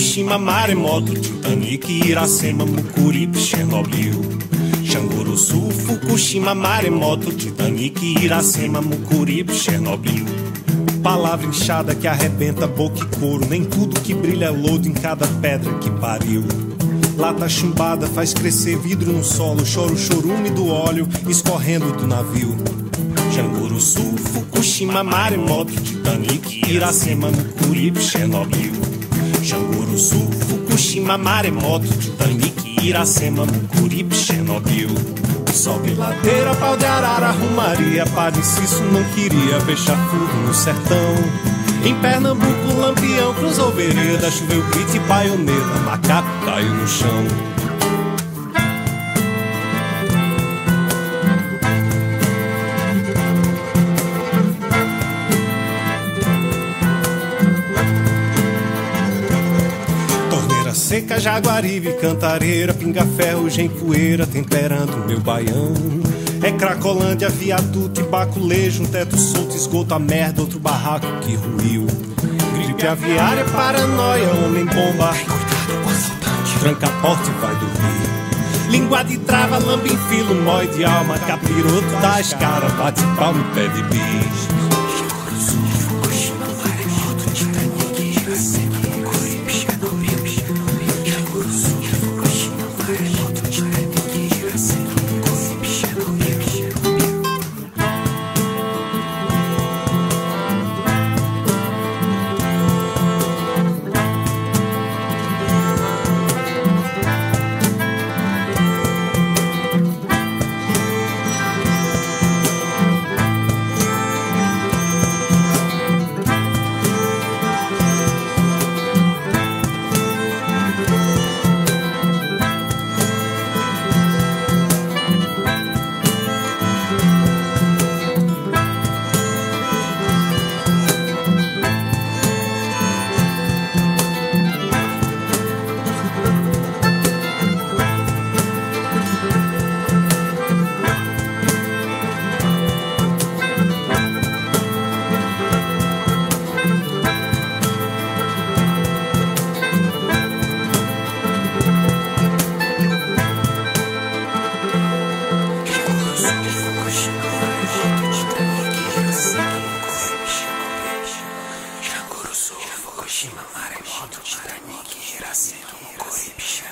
Fukushima, Maremoto, Titanic, Iracema, Mucuripe, Chernobyl. Xanguru Sul, Fukushima, Maremoto, Titanic, Iracema, Mucuripe, Chernobyl. Palavra inchada que arrebenta boca e couro, nem tudo que brilha é lodo em cada pedra que pariu. Lata chumbada faz crescer vidro no solo, choro chorume do óleo escorrendo do navio. Janguru Sul, Fukushima, Maremoto, Titanic, Iracema, Mucuripe, Chernobyl. Janguru Sul, Fukushima, Maremoto, Titanic, Iracema, Mucuripe, Chernobyl. Sobe ladeira, pau de arara, arrumaria, Padre Cício não queria fechar fogo no sertão. Em Pernambuco, lampião cruzou vereda, choveu grito e baioneta, macaco caiu no chão. Seca, jaguaribe, cantareira, pinga-ferro, poeira, temperando meu baião. É Cracolândia, viaduto e baculejo, um teto solto, esgoto a merda, outro barraco que ruiu. Gripe aviária, paranoia, homem-bomba. Tranca a porta e vai dormir. Língua de trava, lamba em filo, mói de alma, capiroto das cara, bate palma e pé de bicho. Od dziś nie kierasy, to moje pisze,